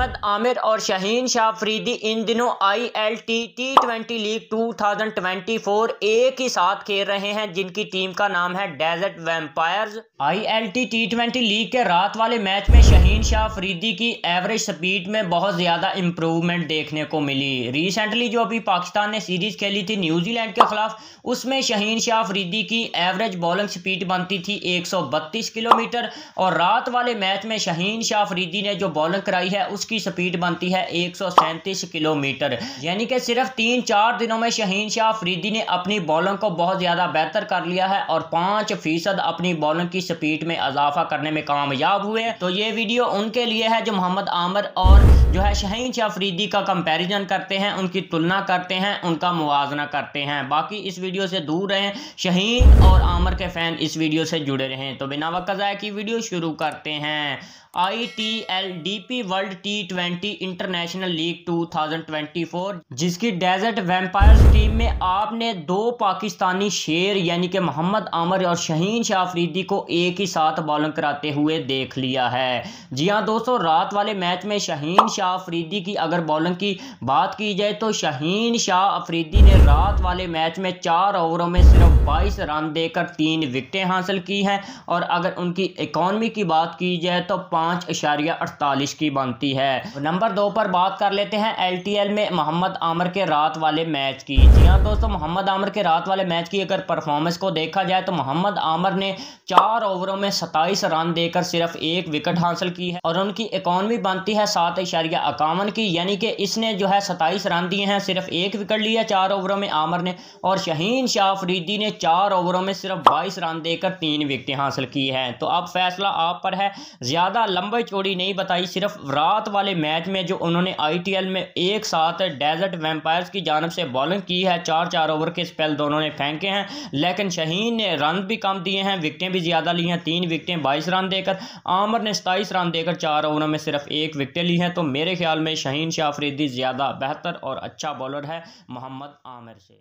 मोहम्मद आमिर और शहीन शाह फरीदी इन दिनों I L T T twenty league 2024 एक ही साथ खेल रहे हैं, जिनकी टीम का नाम है desert vampires I L T T twenty league के रात वाले मैच में शहीन शाह फरीदी की एवरेज स्पीड में बहुत ज़्यादा इम्प्रूवमेंट देखने को मिली। रिसेंटली जो अभी पाकिस्तान ने सीरीज़ खेली थी न्यूजीलैंड के खिलाफ, उसमें शहीन शाह फरीदी की एवरेज बॉलिंग स्पीड बनती थी 132 किलोमीटर, और रात वाले मैच में शहीन शाह फरीदी ने जो बॉलिंग कराई है उसकी स्पीड बनती है एक सौ सैंतीस किलोमीटर। यानी कि सिर्फ़ तीन चार दिनों में शहीन शाह फरीदी ने अपनी बॉलिंग को बहुत ज़्यादा बेहतर कर लिया है और पाँच फ़ीसद अपनी बॉलिंग की स्पीड में इजाफा करने में कामयाब हुए तो ये वीडियो उनके लिए है जो मोहम्मद आमर और जो है शहीन शाह फरीदी का कंपेरिजन करते हैं, उनकी तुलना करते हैं, उनका मुवजना करते हैं। बाकी इस वीडियो से दूर रहें, शहीन और आमर के फ़ैन इस वीडियो से जुड़े रहें। तो बिना वक्त की वीडियो शुरू करते हैं। I T L D P world T twenty international league 2024 जिसकी डेजर्ट वैम्पायर्स टीम में आपने दो पाकिस्तानी शेर, यानी कि मोहम्मद आमर और शहीन शाह अफरीदी को एक ही साथ बॉलिंग कराते हुए देख लिया है। जी हाँ दोस्तों, रात वाले मैच में शहीन शाह अफरीदी की अगर बॉलिंग की बात की जाए तो शहीन शाह अफरीदी ने रात वाले मैच में चार ओवरों में सिर्फ़ बाईस रन देकर तीन विकटें हासिल की हैं। और अगर उनकी इकॉनमी की बात की जाए तो पाँच इशारिया अड़तालीस की बनती है। नंबर दो पर बात कर लेते हैं एलटीएल में मोहम्मद आमर के रात वाले मैच की। जी हाँ दोस्तों, मोहम्मद आमर के रात वाले मैच की अगर परफॉर्मेंस को देखा जाए तो मोहम्मद आमर ने चार ओवरों में सताईस रन देकर सिर्फ़ एक विकेट हासिल की है और उनकी इकॉनमी बनती है सात इशारिया इक्यावन की। यानी कि इसने जो है सताईस रन दिए हैं, सिर्फ़ एक विकेट लिया चार ओवरों में आमर ने और शहीन शाह फरीदी ने चार ओवरों में सिर्फ़ बाईस रन देकर तीन विकेटें हासिल की हैं। तो अब फैसला आप पर है। ज़्यादा लंबे चौड़ी नहीं बताई, सिर्फ़ रात वाले मैच में जो उन्होंने आईटीएल में एक साथ डेजर्ट वैम्पायर्स की जानब से बॉलिंग की है चार चार ओवर के स्पेल दोनों ने फेंके हैं। लेकिन शहीन ने रन भी कम दिए हैं, विकटें भी ज़्यादा ली हैं, तीन विकटें बाईस रन देकर। आमर ने सताईस रन देकर चार ओवरों में सिर्फ़ एक विकटें ली हैं। तो मेरे ख्याल में शहीन शाह ज़्यादा बेहतर और अच्छा बॉलर है मोहम्मद आमिर से